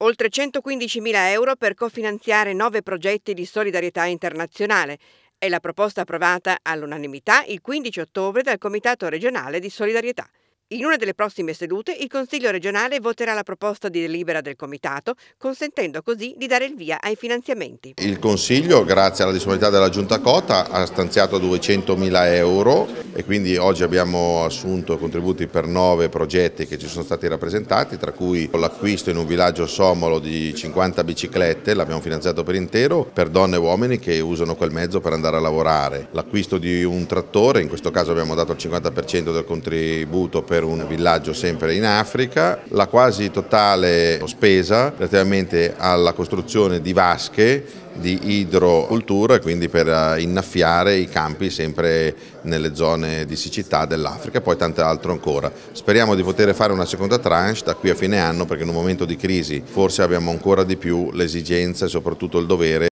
Oltre 115.000 euro per cofinanziare nove progetti di solidarietà internazionale. È la proposta approvata all'unanimità il 15 ottobre dal Comitato regionale di solidarietà. In una delle prossime sedute il Consiglio regionale voterà la proposta di delibera del Comitato, consentendo così di dare il via ai finanziamenti. Il Consiglio, grazie alla disponibilità della Giunta Cota, ha stanziato 200.000 euro e quindi oggi abbiamo assunto contributi per nove progetti che ci sono stati rappresentati, tra cui l'acquisto in un villaggio somolo di 50 biciclette, l'abbiamo finanziato per intero, per donne e uomini che usano quel mezzo per andare a lavorare, l'acquisto di un trattore, in questo caso abbiamo dato il 50% del contributo per per un villaggio sempre in Africa, la quasi totale spesa relativamente alla costruzione di vasche di idrocultura quindi per eh, innaffiare i campi sempre nelle zone di siccità dell'Africa e poi tante altre ancora. Speriamo di poter fare una seconda tranche da qui a fine anno perché in un momento di crisi forse abbiamo ancora di più l'esigenza e soprattutto il dovere